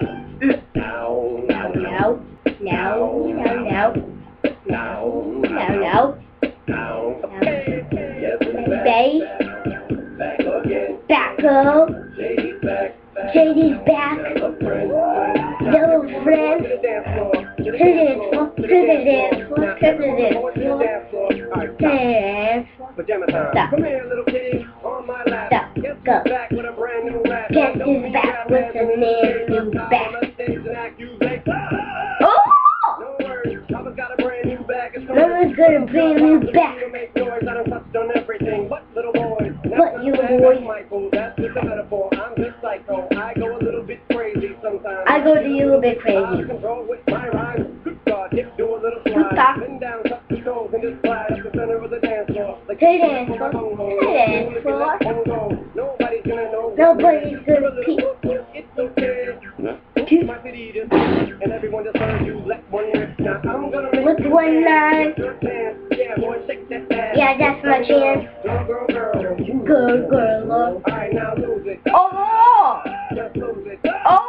No, No, no, no, no, no, no, no, no. no. It's back, again. back up. Shady's back. JD's back. A friend. To the dance floor. To the dance floor, to the dance floor, to the dance go to the floor. dance floor. Pajama time. Come here, little kitty, on my lap. Who's back with a brand new rap? Who's be back with a brand new back. Mama's got a brand new everything. But you psycho. I go a little bit crazy sometimes. I go to you a bit crazy. Good God, dip, do a little Good slide. Gonna know. Nobody's gonna Give a peep. little whoop, It's okay. My city and everyone just you let one I'm gonna With one line. Yeah, that's my chance. Girl, girl, girl. Good girl. Alright, now lose it. Oh! Oh! Oh!